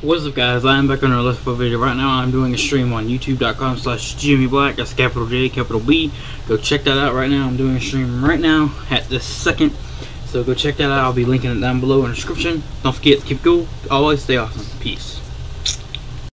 What's up guys, I am back on another Let's video. Right now I'm doing a stream on youtube.com slash Jimmy Black, that's capital J, capital B. Go check that out right now. I'm doing a stream right now at this second. So go check that out. I'll be linking it down below in the description. Don't forget, to keep cool, always stay awesome. Peace.